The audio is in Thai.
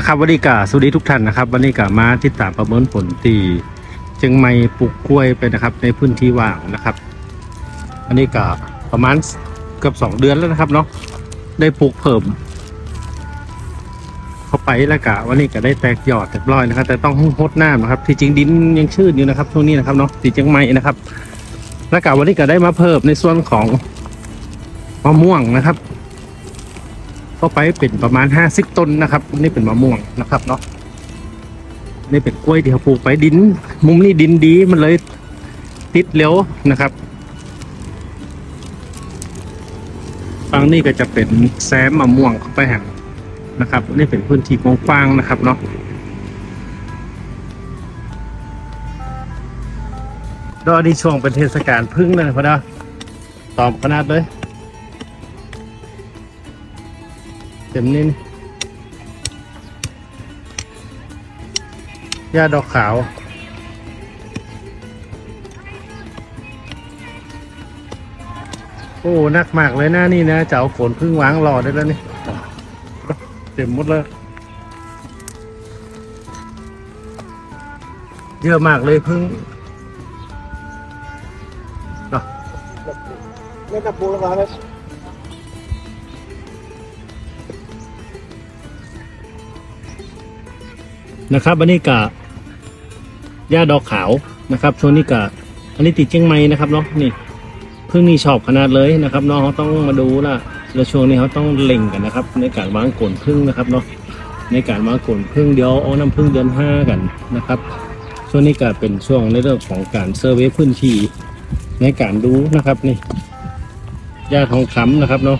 นะครับวันนี้กาสวัสดีทุกท่านนะครับ วันนี้กามาติดตามประเมินผลตีจึงไม่ปลูกกล้วยไปนะครับ ในพื้นที่ว่างนะครับ อันนี้กาประมาณเกือบสองเดือนแล้วนะครับเนาะได้ปลูกเพิ่ม เข้าไปแล้วกะวันนี้ก็ได้แตกยอดเรียบร้อยนะครับ แต่ต้องหดน้ำนะครับ ที่จริงดินยังชื้นอยู่นะครับช่วงนี้นะครับเนาะที่เชียงใหม่นะครับ แล้วกะวันนี้ก็ได้มาเพิ่มในส่วนของมะม่วงนะครับ ก็ไปเป็นประมาณห้าสิบต้นนะครับนี่เป็นมะม่วงนะครับเนาะนี่เป็นกล้วยที่เขาปลูกไปดิน มุมนี้ดินดีมันเลยติดเร็วนะครับฝั่งนี้ก็จะเป็นแซมมะม่วงเข้าไปแห่งนะครับนี่เป็นพื้นที่กว้างๆนะครับเนาะดอดีช่วงเป็นเทศกาลพึ่งเลยพอดาตอบขนาดเลย เต็มนิ่นหญ้าดอกขาว โอ้หนักมากเลยนะนี่นะเจะเอาฝนพึ่งวางรอได้แล้วนี่ เต็มหมดเลยเยอะมากเลยพึ่งไม่กับปูแล้วครับ นะครับอันนี้กะหญ้าดอกขาวนะครับช่วงนี้กะอันนี้ติดเชียงใหม่นะครับเนาะนี่พึ่งนี่ชอบขนาดเลยนะครับเนาะเขาต้องมาดูละแล้วช่วงนี้เขาต้องเล็งกันนะครับ ในการวางกลนพึ่งนะครับเนาะในการวางกลนพึ่งเดี๋ยวเอาน้ำพึ่งเดือนห้ากันนะครับ ช่วงนี้ก็เป็นช่วงในเรื่องของการเซอร์เวย์พื้นที่ในการดูนะครับนี่หญ้าทองคำนะครับเนาะ